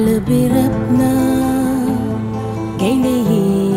قلبي ربنا جاي ليه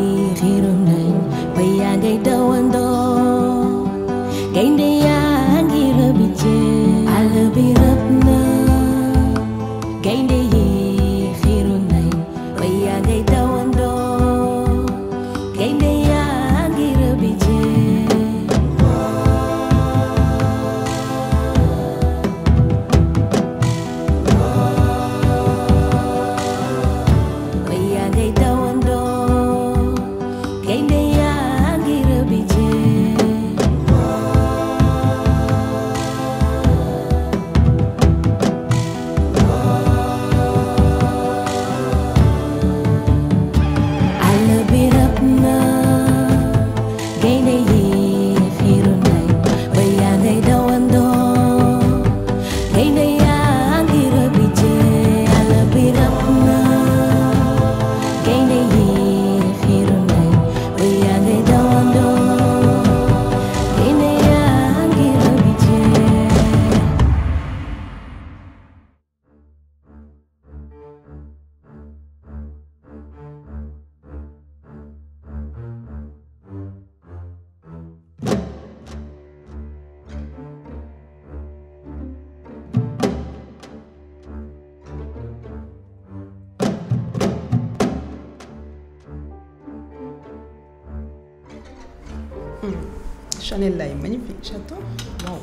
Chanel là est magnifique, j'adore. Waouh.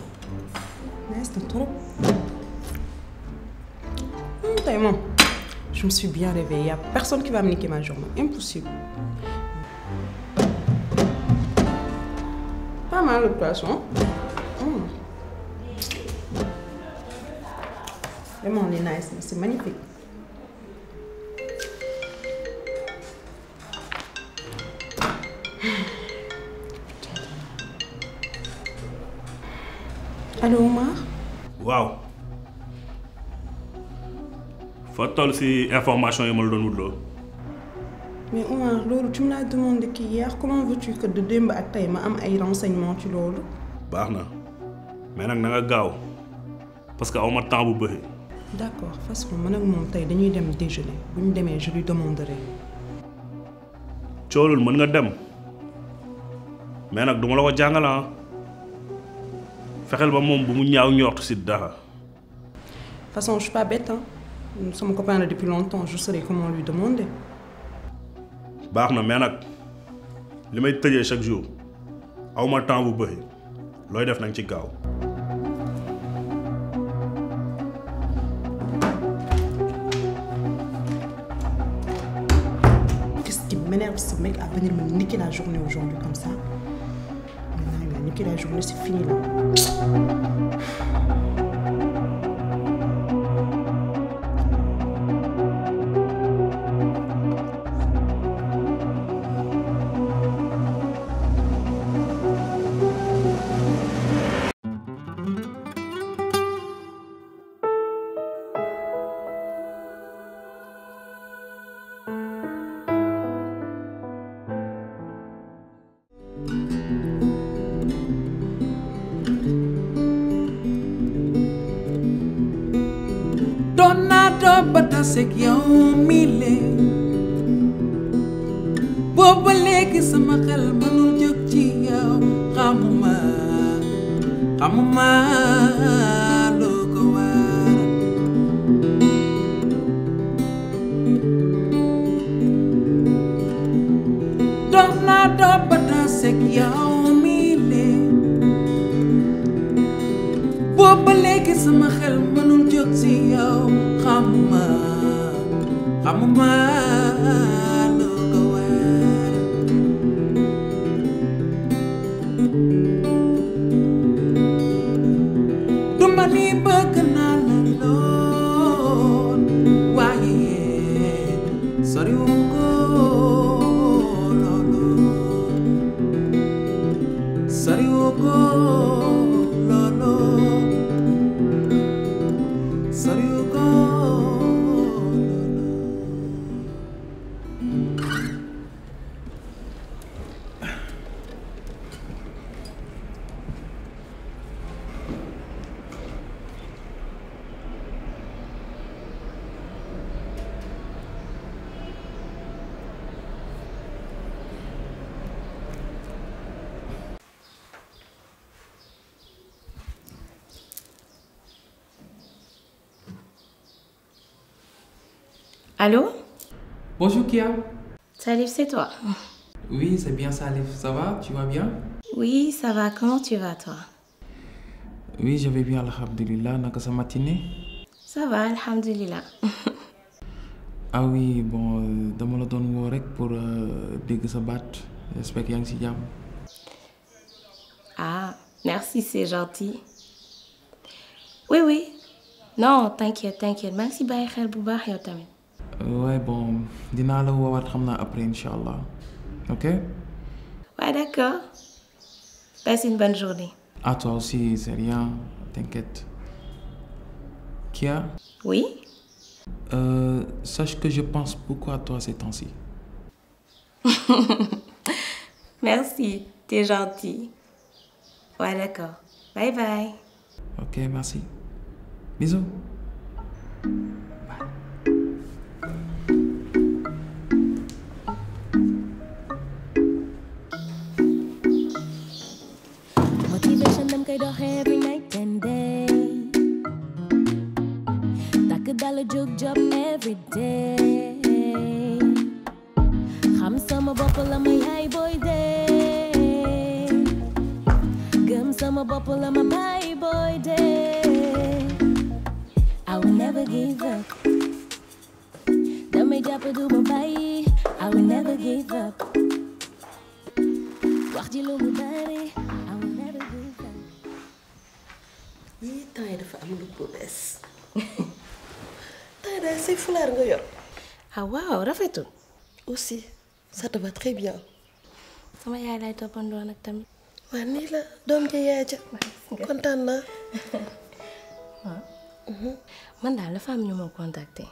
Nice, c'est trop. Hum, aimé. Je me suis bien réveillée. Il n'y a personne qui va me niquer ma journée. Impossible. Pas mal le poisson. Hum. Vraiment, on est nice. C'est magnifique. Allô, Omar? Waaw. Fa toll si information yi ma la doon wutloo Mais Omar, loolu, tu me l'as demandé qu'hier. Comment veux-tu que de démb ak tey ma am ay renseignements ci loolu? Baax na. Mais nag na nga gaaw. Parce que aw ma temps bu bëri. D'accord, de toute façon man ak moom tey dañuy dem déjeuner. Bu ñu demee je lui demanderai. coolul mën nga dem. Mais nag duma la ko jàngal ah fexeel ba moom bu mu ñaaw ñortu si dara De toute façon, je suis pas bête, hein. Nous sommes copains là depuis longtemps. Je saurais comment lui demander. baax na mais nag li may tëjee chaque jour aw ma temps bu bëri looy def nañ ci gaaw Qu'est-ce qui m'énerve ce mec à venir me niquer la journée aujourd'hui comme ça? Niqué la journée, c'est fini là. Naa doon ba taseeg yow mi leen booba léegi sama xel mënul jóg ci yow xamuma xamuma sama yow Ramuma, Ramuma. Allô? Bonjour Kia. Salif, c'est toi Oui, c'est bien Salif. Ça va? Tu vas bien? Oui, ça va. Comment tu vas, toi? Oui, je vais bien, alhamdulillah. Naka sa matinée? Ça va, alhamdulillah. Ah oui, bon, euh, dama la doon woo rek pour euh, dégg sa baat. J'espère que yaa ngi si jàmm. Ah, merci, c'est gentil. Oui, oui. Non, t'inquiète, t'inquiète. maa ngi si bàyyi xel bu baax yow tamit. Ouais, bon, dinaa la woowaat xam naa après incha allah. Ok? Ouais, d'accord. Passe une bonne journée. À toi aussi, c'est rien. T'inquiète. Kia, Oui? Euh, sache que je pense beaucoup à toi ces temps-ci. Merci, t'es gentil. Ouais, d'accord. Bye bye. Ok, merci. Bisous. Yor ah waaw rafetul aussi ça te va très bien. Sama yaay lay toppandoo nag tamit. Waa nii la. Doom ja yaay ja. Kontaan naa man daal dafa am ñu ma contacté.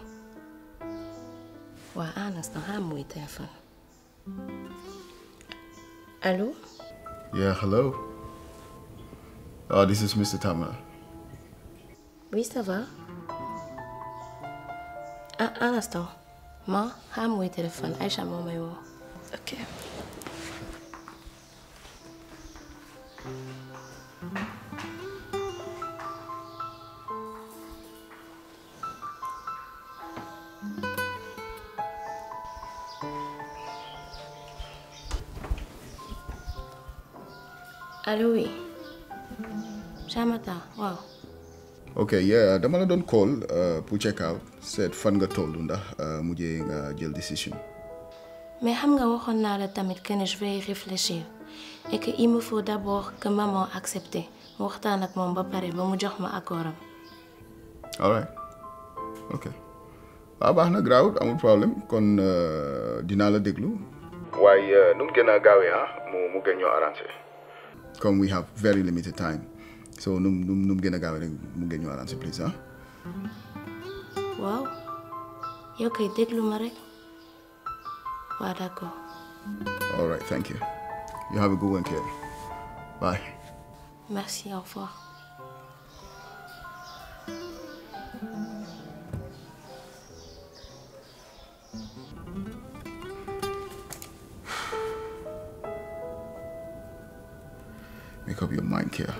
Waa un instant xam muy téléphone. Allô? Yeah, hello. Oh, this is Mr. Tama. oui ça va? Alles toch? Ma, haar moet je telefoon. Hij is aan mama Oké. Okay. Allo, oui. Jamata, wow. Okay, yeah, dama la doon call uh, pour check out seet fan nga toll ndax uh, mujjee nga jël décision. mais xam nga waxoon naa la tamit que ne je vais y réfléchir et que il me faut d'abord que maman accepte mu waxtaan ak moom ba pare ba mu jox ma accord am All right. Okay. waaw baax na grawut amul problème kon uh, dinaa la déglu. waaye nu mu gën a gaawee ah mu mu gën ñoo arrangé. comme we have very limited time so nu mu nu mu gën a gaawee rek mu gën ñoo arrangé please ah. waaw yow kay déglu ma rek waaw d'accord All right, thank you. You have a good one, kid. Bye. merci au revoir Make up your mind, Kia.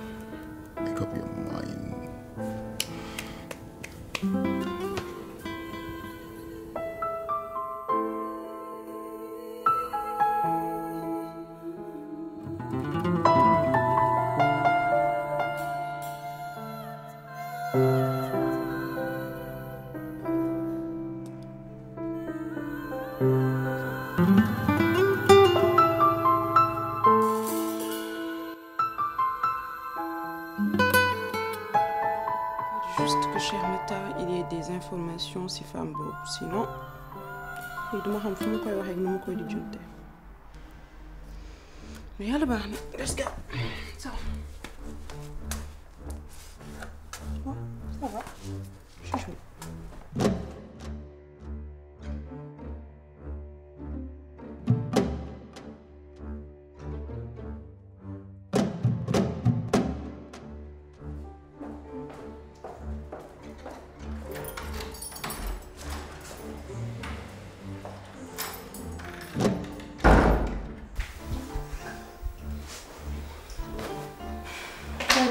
Juste que Cheikh Mata il y ait des informations si femme boobu sinon lii duma xam fu ma koy waxee nu ma koy di junte mais yàlla baax na let's go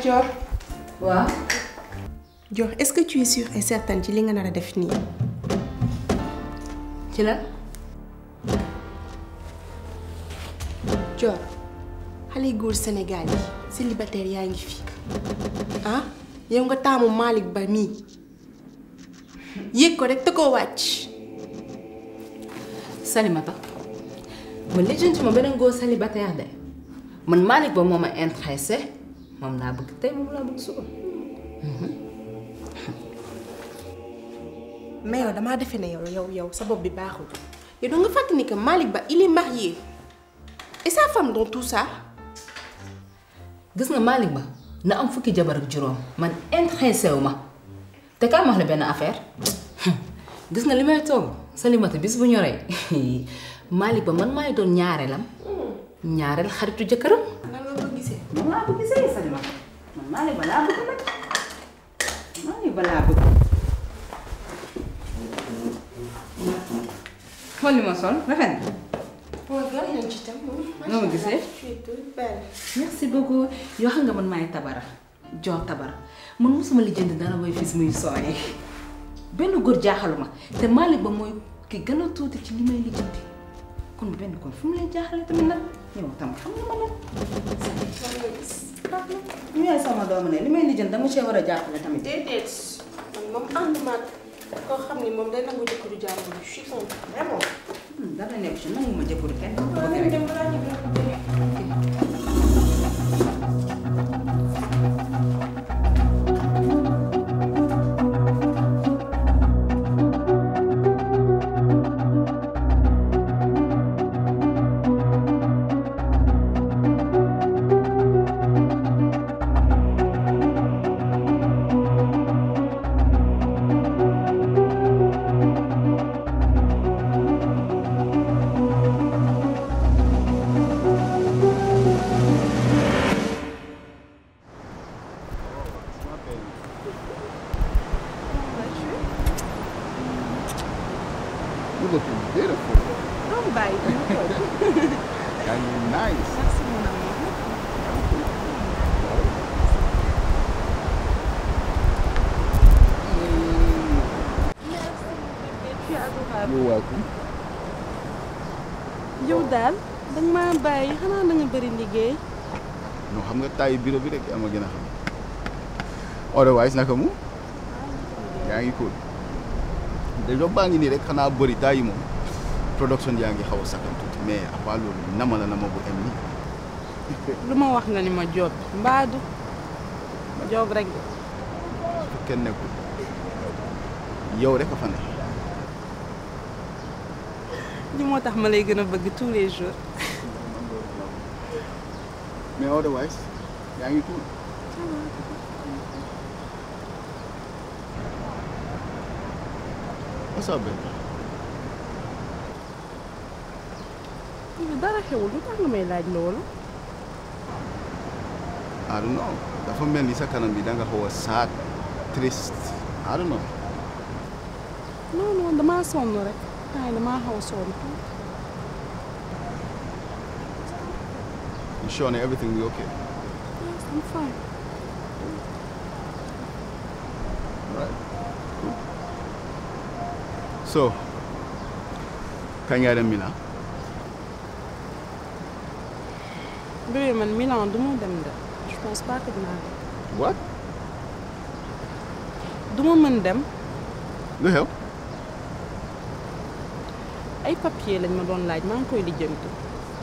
Dior. Waaw. Dior est-ce que tu es sûre et certaine ci li nga nar a def nii? Ci lan? Dior xale góor Sénégal yi célibataire yaa ngi fi. Ah yow nga taamu Malick Ba mii. Yéeg ko rek te koo wàcc. Salimata man lijjanti ma beneen góor célibataire de. Man Malick Ba moo ma intéressé moom laa bëgg tey moom laa bëgg suba mais yow damaa defe ne yow yow yow sa bopp bi baaxul yow doo nga ni que Malick Ba il est marié. Et sa femme dans tout ça? Gis nga Malick Ba na am fukki jabar ak juróom. Man intéressé wu ma. Te kaa ma wax la benn affaire? Gis nga li may togg Salimata bis bu ñoree. Malick Ba man maay doon ñaareelam ñaareel xaritu jëkkëram malabog isa isa, di ba? Mamali, malabog ka na. nem malabog. Olha o sol, vai vendo? Não me disse? Merci beaucoup. Eu hanga man mai tabara. Jo tabara. Man musuma li jënd dara way fis muy soori. Benn góor jaaxaluma te Malik ba mooy ki gën a tuuti ci li. Kon benn kon fu mu lay jaaxale tamit nag yow tam xam nga ma nag ñu yaay sama doomu ne li may lijjanti dama cee war a jàppale tamit déedéet man moom ànduma ak koo xam ni moom day nangu jëkkëru jàmbur yi je suis son vraiment. dara nekk ci nangu ma jëkkëru kenn You're welcome. yow daal danga ma bàyyi xanaa da nga bëri liggéey non xam nga taay bureau bi rek am a gën a xam. otherwise naka mu. yaa ngi cool. job baa ngi nii rek xanaa bëri taay moom. production yaa ngi xaw a sakkan tuuti mais à part loolu nama la nama bu em nii. lu ma wax nga ni ma joob mbaadu joob rek kenn nekkul. yow rek a fa ne. Li moo tax ma lay gën a bëgg tous les jours mais otherwise yaa ngi cool. what's up baby? dara xewul lu tax nga may laaj loolu I don't know dafa mel ni sa kanam bi da nga xaw a sad triste I don't know. non non damaa sonn rek damaa xaw a sonn You sure ne everything will be okay? yes I'm fine Right. Cool. So, kañ ngay dem Milan? bébé man Milan du ma dem de je pense pas que dinaa dem What? du ma mën dem Lu xew? Ay papier lañ ma doon laaj maa ngi koy lijjanti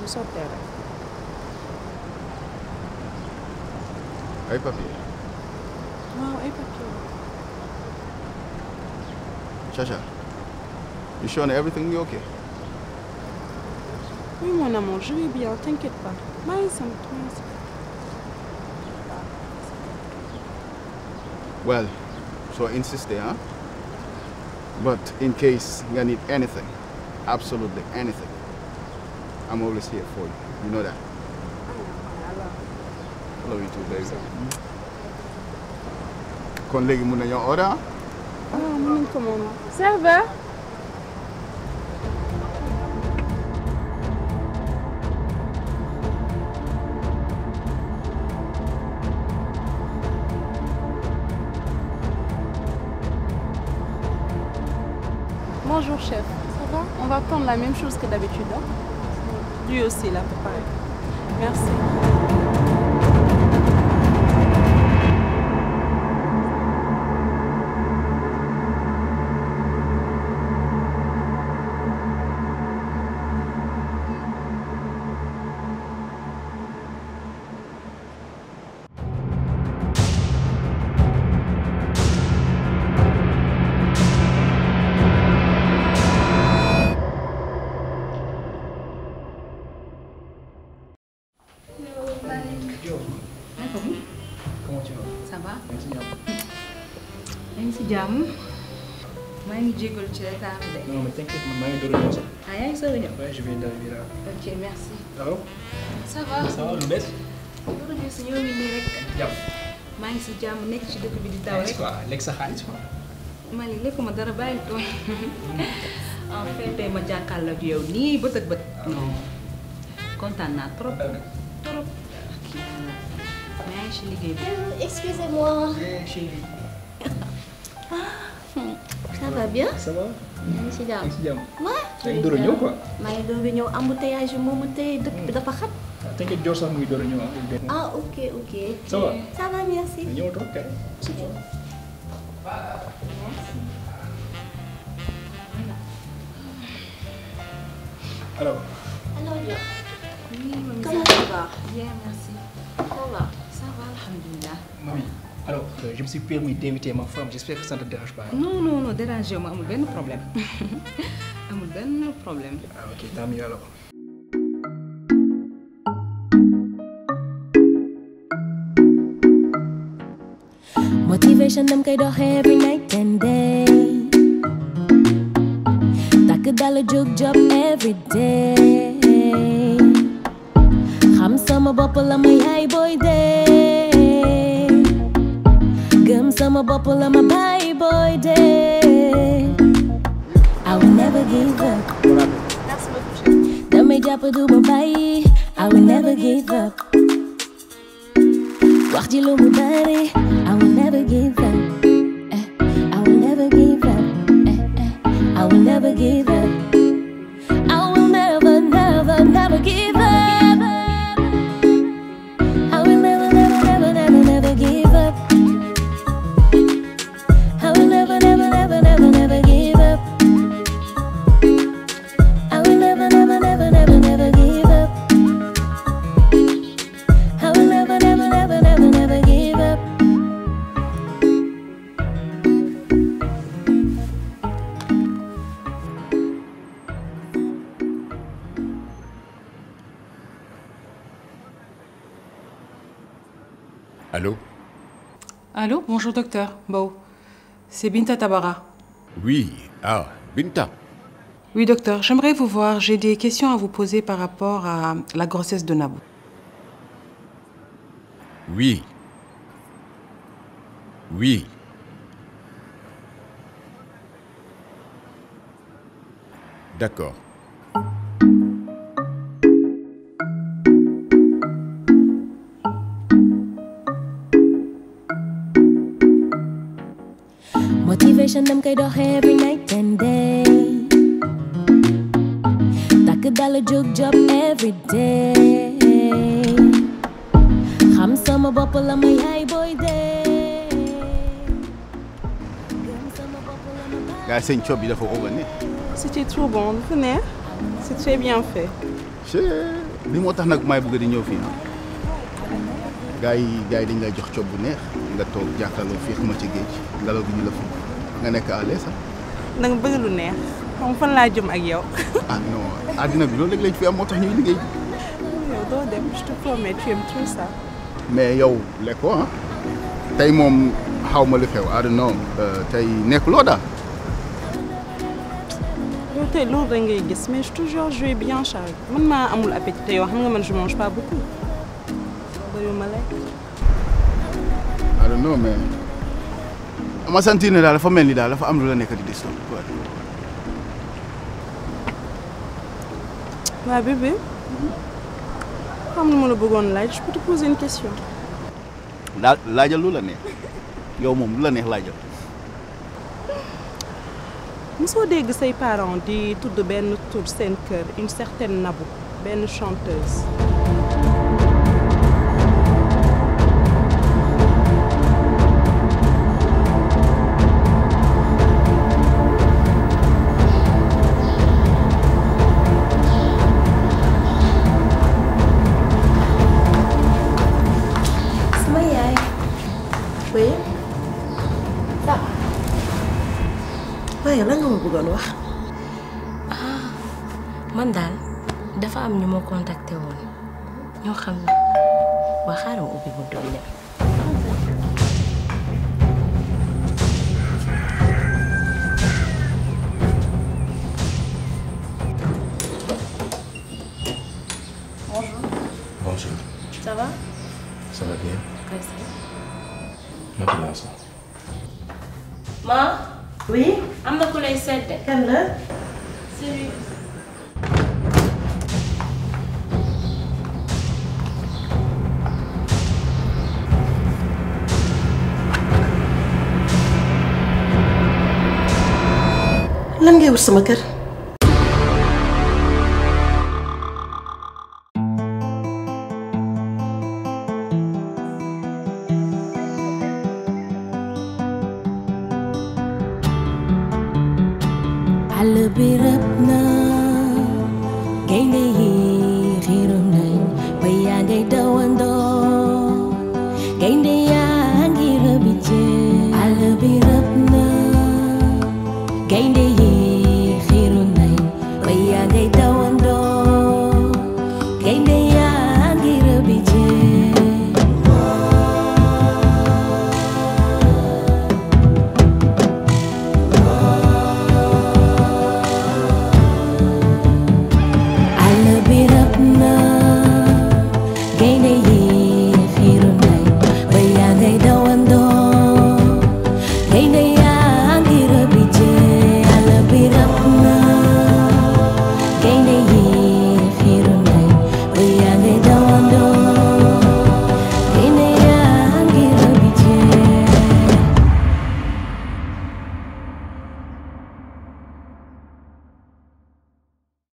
bu sottee rek Ay papier. waaw ay papier Chacha. You sure everything be okay? oui mon amour je vais bien t'inquiète pas maa ngi sant maa ngi sant Well, so insist there, huh? Ah? But in case you need anything, absolutely anything, I'm always here for you. You know that. I love you too, baby. Kon léegi mun nañoo order ah? ah mën nañ ko moom serveur la même chose que d'habitude. hein. Lui aussi, là, pareil. Merci. Jégalu ci retard de. Non, mais t'inquiète, man maa ngi door a ñëw sax. ah yaa ngi soog a ñëw? Ouais, je viens d'arriver là. ok merci. Allo ça va? Ça va lu bees? Loolu gis ñoo ngi nii rek. Jàmm. maa ngi si jàmm nekk ci dëkk bi di taw rek. quoi, lekk sa xaalis quoi. Mali lekkuma dara bàyyi en fait tey ma jàkkaarloo ak yow nii bët ak bët. Non. Kontaan naa trop. Trop. Maa ngi si liggéey bi. Excusez-moi. chérie. Ça va bien Ça va yaa ngi si Yaa jàmm. ngi si jàmm Ouais. Yaa ngi door a ñëw quoi. maa ngi door a ñëw embouteillage bi moomu tey dëkk bi dafa xat. Ah, T'inquiète, Dior sax mu ngi door a ñëw ah. ok ok. Ça va Ça va merci. Ñëw toog kay. Alors, Alors Dior. Oui, Comment ça va Bien, merci. Ça va. Ça va, alhamdulilah. mamie, alors, euh, je me suis permis d'inviter ma femme. J'espère que ça ne te dérange pas. Non, non, non, dérangé ma amul benn problème. amul benn problème. Ah, ok, tant mieux alors. Motivation them koy dox every night and day takk dala jóg job every day xam sama bopp la ma yaay booy dee sama bopp la ma baay booy dee I will never give up. Damay jàpp du ma bàyyi I will never give up. Wax ji lu mu bari I will never give up docteur. Bon, c'est Binta Tabara. Oui, ah, Binta. Oui docteur, j'aimerais vous voir. J'ai des questions à vous poser par rapport à la grossesse de Nabou. Oui. Oui. D'accord. Motivation them koy dox every night and day takk dala jóg job every day xam sama bopp la ma yaay booy dee gars seen cob bi dafa organiser. C'était trop bon, dafa neex. C'est très bien fait. li moo tax nag maay bëgg di ñëw fii gars yi gars yi dañ lay jox cob bu neex nga toog jàkkaarloo fii xama ci géej ngelaw gi ñu la fi nga nekk à l'aise ah. da nga bëgg lu neex. xam fan laa jëm ak yow. ah non àddina bi loolu léegi lañ fi am moo tax ñuy liggéey yow doo dem je te promets tu aimes trop ça. mais yow lekkoo ah tey moom xaw ma lu xew I don't know tey nekkuloo daal? Yow tey loolu rek ngay gis mais je vais bien chargé man maa amul appétit te yow xam nga man je mange pas beaucoup. bëri ma lekk. I don't know mais ama sentir ne daal dafa mel ni daal dafa am lu la nekk di dis quoi waa bébé. xam na ma la bëggoon laaj je peux te poser une question? daal laajal lu la neex yow moom lu la neex laajal mosoo dégg say parents di tudd benn tur seen kër une certaine Nabou benn chanteuse. Oui waaye lan nga ma bëggoon wax man daal dafa am ñu ma contacté woon. Ñoo xam ne waa xaaral ma ubbi buntu bi dem sedd kan la lan ngay wut sama kër